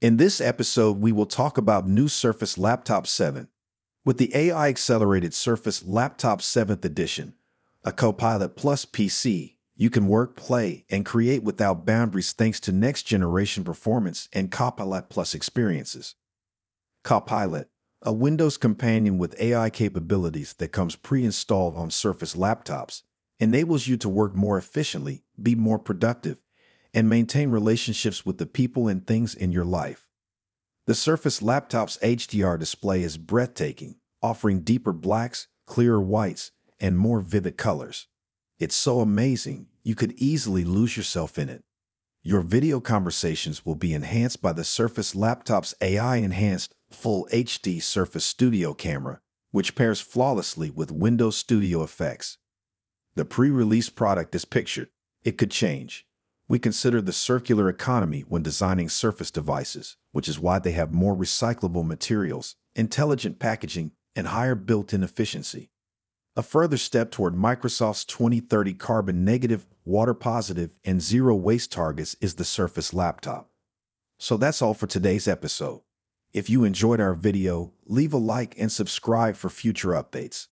In this episode, we will talk about new Surface Laptop 7. With the AI accelerated Surface Laptop 7th Edition, a Copilot Plus PC, you can work, play, and create without boundaries thanks to next generation performance and Copilot Plus experiences. Copilot, a Windows companion with AI capabilities that comes pre installed on Surface laptops, enables you to work more efficiently, be more productive, and maintain relationships with the people and things in your life. The Surface Laptop's HDR display is breathtaking, offering deeper blacks, clearer whites, and more vivid colors. It's so amazing, you could easily lose yourself in it. Your video conversations will be enhanced by the Surface Laptop's AI-enhanced Full HD Surface Studio camera, which pairs flawlessly with Windows Studio effects. The pre-release product is pictured. It could change. We consider the circular economy when designing Surface devices, which is why they have more recyclable materials, intelligent packaging, and higher built-in efficiency. A further step toward Microsoft's 2030 carbon negative, water positive, and zero waste targets is the Surface Laptop. So that's all for today's episode. If you enjoyed our video, leave a like and subscribe for future updates.